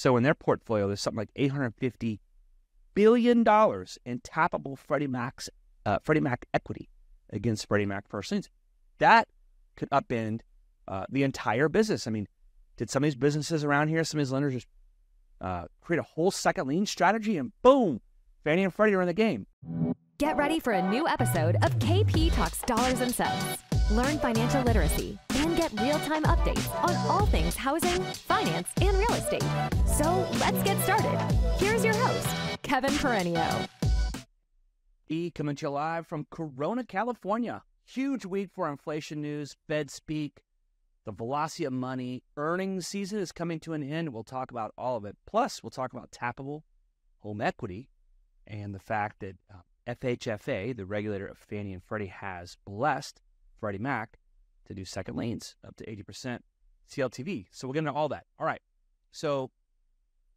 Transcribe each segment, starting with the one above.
So in their portfolio, there's something like 850 billion dollars in tappable Freddie Mac's uh, Freddie Mac equity against Freddie Mac first liens. That could upend uh, the entire business. I mean, did some of these businesses around here, some of these lenders just uh, create a whole second lien strategy and boom, Fannie and Freddie are in the game. Get ready for a new episode of KP Talks Dollars and Sense. Learn financial literacy get real time updates on all things housing, finance, and real estate. So let's get started. Here's your host, Kevin Peranio. E coming to you live from Corona, California. Huge week for inflation news, Fed speak, the velocity of money. Earnings season is coming to an end. We'll talk about all of it. Plus, we'll talk about tappable home equity and the fact that uh, FHFA, the regulator of Fannie and Freddie, has blessed Freddie Mac to do second liens up to 80% CLTV. So we'll get into all that. All right. So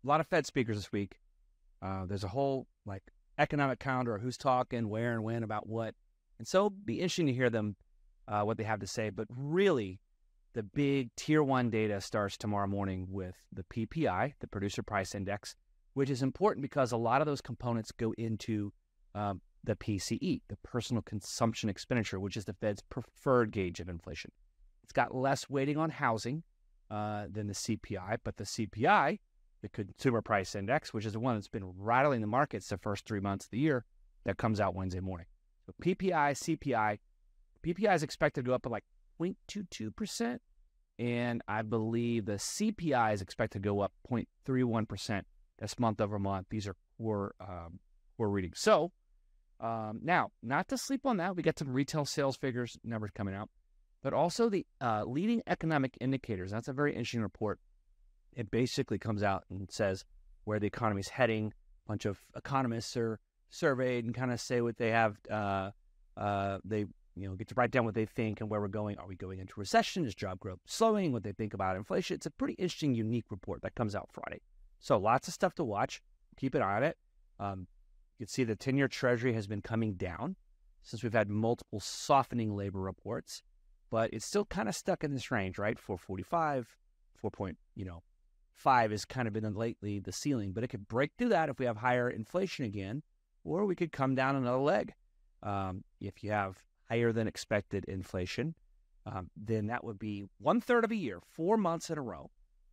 a lot of Fed speakers this week. Uh, there's a whole like economic calendar of who's talking, where, and when about what. And so it'll be interesting to hear them, uh, what they have to say. But really, the big tier one data starts tomorrow morning with the PPI, the producer price index, which is important because a lot of those components go into um, the PCE, the personal consumption expenditure, which is the Fed's preferred gauge of inflation. It's got less weighting on housing uh, than the CPI, but the CPI, the consumer price index, which is the one that's been rattling the markets the first three months of the year, that comes out Wednesday morning. So PPI, CPI, PPI is expected to go up at like 0.22%. And I believe the CPI is expected to go up 0.31%. That's month over month. These are core, um, core readings. So um, now, not to sleep on that, we got some retail sales figures numbers coming out, but also the uh, leading economic indicators. That's a very interesting report. It basically comes out and says where the economy is heading. A bunch of economists are surveyed and kind of say what they have. Uh, uh, they you know get to write down what they think and where we're going. Are we going into recession? Is job growth slowing? What they think about inflation? It's a pretty interesting, unique report that comes out Friday. So lots of stuff to watch. Keep an eye on it. Um, you can see the 10 year treasury has been coming down since we've had multiple softening labor reports, but it's still kind of stuck in this range, right? 445, 4 point, you know, 5 has kind of been lately the ceiling, but it could break through that if we have higher inflation again, or we could come down another leg. Um, if you have higher than expected inflation, um, then that would be one third of a year, four months in a row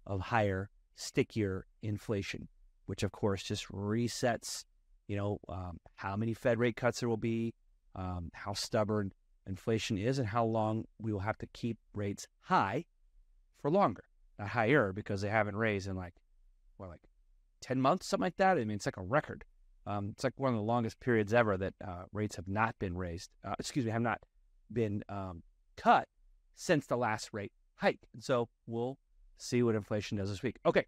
of higher, stickier inflation, which of course just resets you know, um, how many Fed rate cuts there will be, um, how stubborn inflation is, and how long we will have to keep rates high for longer, not higher because they haven't raised in like, what, like 10 months, something like that. I mean, it's like a record. Um, it's like one of the longest periods ever that uh, rates have not been raised, uh, excuse me, have not been um, cut since the last rate hike. And so we'll see what inflation does this week. Okay.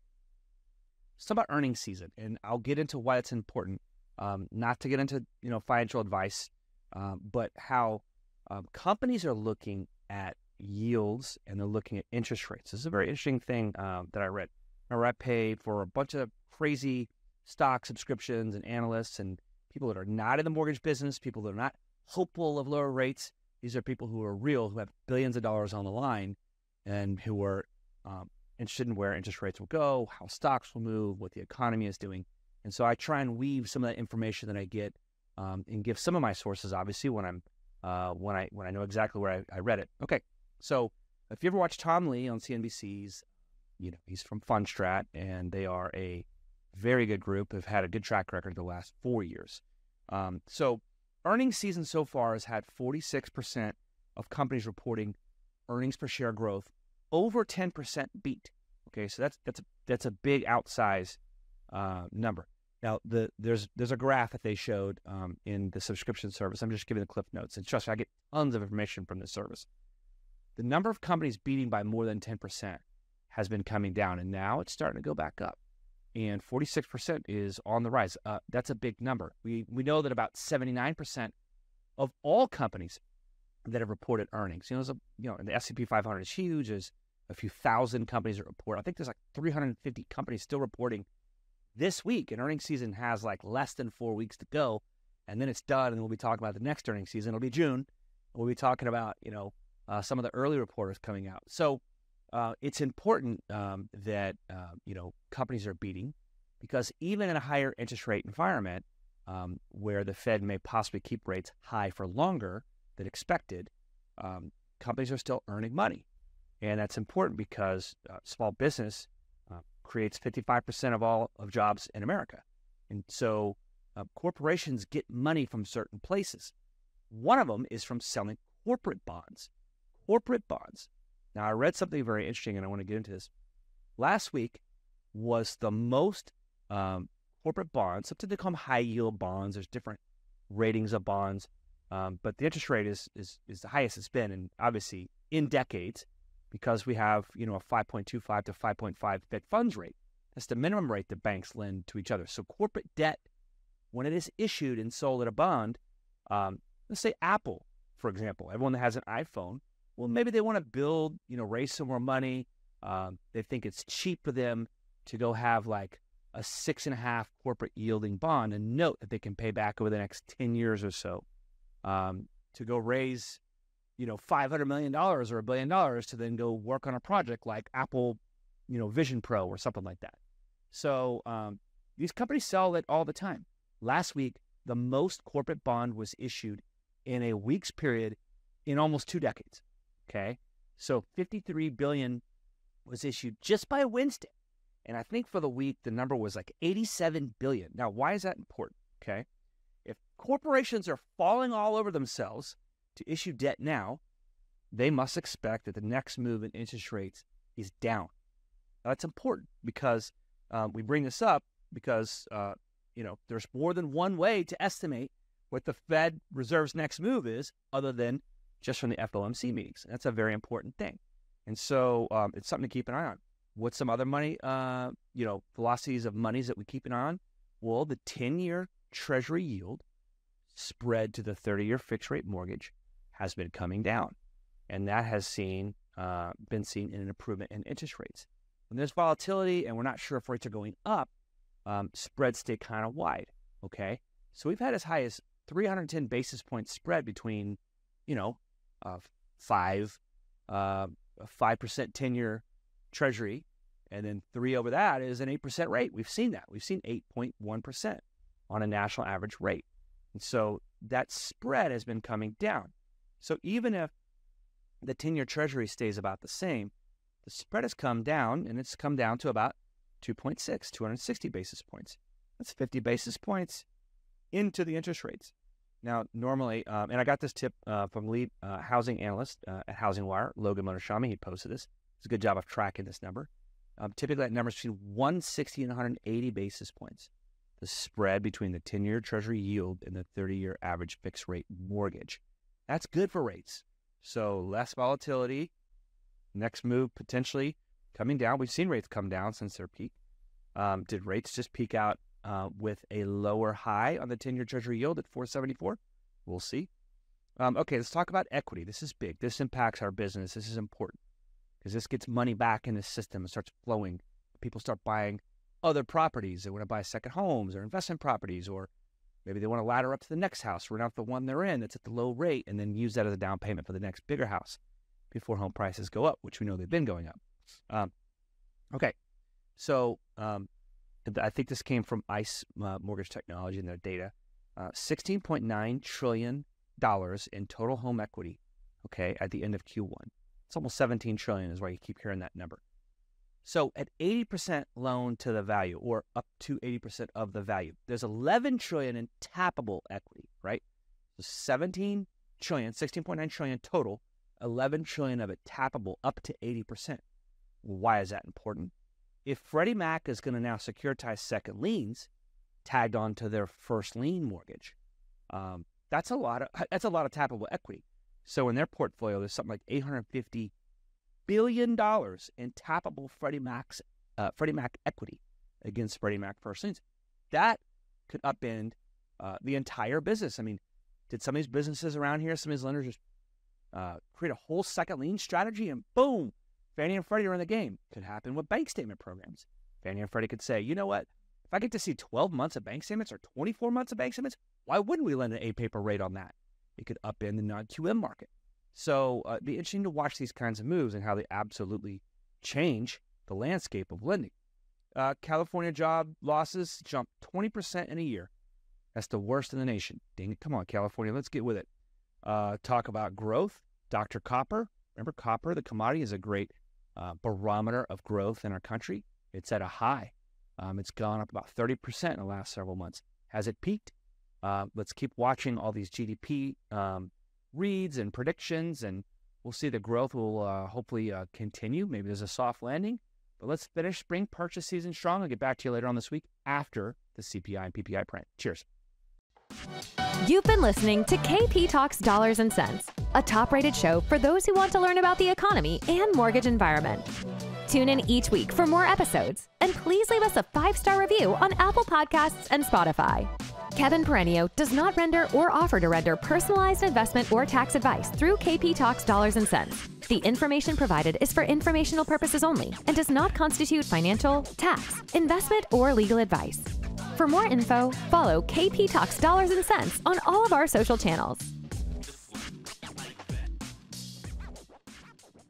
Talk about earnings season, and I'll get into why it's important um, not to get into you know financial advice, um, but how um, companies are looking at yields and they're looking at interest rates. This is a very interesting thing um, that I read. I paid for a bunch of crazy stock subscriptions and analysts and people that are not in the mortgage business, people that are not hopeful of lower rates. These are people who are real, who have billions of dollars on the line, and who are um, interested in where interest rates will go, how stocks will move, what the economy is doing. And so I try and weave some of that information that I get um, and give some of my sources, obviously, when I'm uh, when I when I know exactly where I, I, read it. Okay, so if you ever watch Tom Lee on CNBC's, you know he's from Fundstrat, and they are a very good group. Have had a good track record the last four years. Um, so earnings season so far has had 46% of companies reporting earnings per share growth over 10% beat. Okay, so that's that's a, that's a big outsize uh, number. Now, the, there's there's a graph that they showed um, in the subscription service. I'm just giving the cliff notes, and trust me, I get tons of information from this service. The number of companies beating by more than 10% has been coming down, and now it's starting to go back up. And 46% is on the rise. Uh, that's a big number. We we know that about 79% of all companies that have reported earnings. You know, a, you know, the S&P 500 is huge. There's a few thousand companies that report. I think there's like 350 companies still reporting this week, and earnings season has like less than four weeks to go, and then it's done, and we'll be talking about the next earnings season. It'll be June. We'll be talking about you know uh, some of the early reporters coming out. So uh, it's important um, that uh, you know companies are beating because even in a higher interest rate environment, um, where the Fed may possibly keep rates high for longer than expected, um, companies are still earning money, and that's important because uh, small business creates 55% of all of jobs in America, and so uh, corporations get money from certain places. One of them is from selling corporate bonds. Corporate bonds. Now, I read something very interesting, and I want to get into this. Last week was the most um, corporate bonds, something they call high yield bonds. There's different ratings of bonds, um, but the interest rate is, is is the highest it's been, and obviously in decades, because we have you know a 5.25 to 5.5 Fed funds rate. That's the minimum rate that banks lend to each other. So corporate debt, when it is issued and sold at a bond, um, let's say Apple, for example, everyone that has an iPhone, well, maybe they want to build, you know, raise some more money. Um, they think it's cheap for them to go have like a six and a half corporate yielding bond and note that they can pay back over the next 10 years or so um, to go raise, you know, $500 million or a billion dollars to then go work on a project like Apple, you know, Vision Pro or something like that. So um, these companies sell it all the time. Last week, the most corporate bond was issued in a week's period in almost two decades. Okay. So 53 billion was issued just by Wednesday. And I think for the week, the number was like 87 billion. Now, why is that important? Okay. If corporations are falling all over themselves to issue debt now, they must expect that the next move in interest rates is down. That's important because um, we bring this up because, uh, you know, there's more than one way to estimate what the Fed Reserve's next move is other than just from the FOMC meetings. That's a very important thing. And so um, it's something to keep an eye on. What's some other money, uh, you know, velocities of monies that we keep an eye on? Well, the 10 year Treasury yield spread to the 30 year fixed rate mortgage has been coming down. And that has seen, uh, been seen in an improvement in interest rates. When there's volatility and we're not sure if rates are going up, um, spreads stay kind of wide. Okay. So we've had as high as 310 basis points spread between, you know, uh, five, five percent ten-year Treasury, and then three over that is an eight percent rate. We've seen that. We've seen eight point one percent on a national average rate, and so that spread has been coming down. So even if the ten-year Treasury stays about the same, the spread has come down, and it's come down to about 2.6, 260 basis points. That's 50 basis points into the interest rates. Now, normally, um, and I got this tip uh, from lead uh, housing analyst uh, at Housing Wire, Logan Mohtashami. He posted this. It's a good job of tracking this number. Um, typically, that number is between 160 and 180 basis points. The spread between the 10 year Treasury yield and the 30 year average fixed rate mortgage. That's good for rates. So, less volatility. Next move potentially coming down. We've seen rates come down since their peak. Um, did rates just peak out uh, with a lower high on the 10 year Treasury yield at 474. We'll see. Um, okay, let's talk about equity. This is big. This impacts our business. This is important because this gets money back in the system and starts flowing. People start buying other properties. They want to buy second homes or investment properties, or maybe they want to ladder up to the next house, rent out the one they're in that's at the low rate, and then use that as a down payment for the next bigger house before home prices go up, which we know they've been going up. Um, okay, so um, I think this came from ICE uh, Mortgage Technology and their data. Uh, $16.9 trillion in total home equity, okay, at the end of Q1. It's almost 17 trillion is why you keep hearing that number. So at 80% loan to the value or up to 80% of the value, there's 11 trillion in tappable equity, right? So 17 trillion, 16.9 trillion total, 11 trillion of it tappable up to 80%. Why is that important? if Freddie Mac is going to now securitize second liens tagged onto their first lien mortgage, um, that's a lot of that's a lot of tappable equity. So in their portfolio, there's something like 850 billion dollars in tappable Freddie Mac's uh, Freddie Mac equity against Freddie Mac first liens. That could upend uh, the entire business. I mean, did some of these businesses around here, some of these lenders just uh, create a whole second lien strategy and boom, Fannie and Freddie are in the game. Could happen with bank statement programs. Fannie and Freddie could say, you know what? If I get to see 12 months of bank statements or 24 months of bank statements, why wouldn't we lend an A paper rate on that? It could upend the non QM market. So uh, it'd be interesting to watch these kinds of moves and how they absolutely change the landscape of lending. Uh, California job losses jumped 20% in a year. That's the worst in the nation. Dang it. Come on, California. Let's get with it. Uh, talk about growth. Dr. Copper. Remember, copper, the commodity, is a great uh, barometer of growth in our country. It's at a high. Um, it's gone up about 30% in the last several months. Has it peaked? Uh, let's keep watching all these GDP um, reads and predictions, and we'll see the growth will uh, hopefully uh, continue. Maybe there's a soft landing. But let's finish spring purchase season strong. I'll get back to you later on this week after the CPI and PPI print. Cheers. You've been listening to KP Talks Dollars and Sense, a top rated show for those who want to learn about the economy and mortgage environment. Tune in each week for more episodes, and please leave us a five star review on Apple Podcasts and Spotify. Kevin Peranio does not render or offer to render personalized investment or tax advice through KP Talks Dollars and Sense. The information provided is for informational purposes only and does not constitute financial, tax, investment, or legal advice. For more info, follow KP Talks Dollars and Sense on all of our social channels.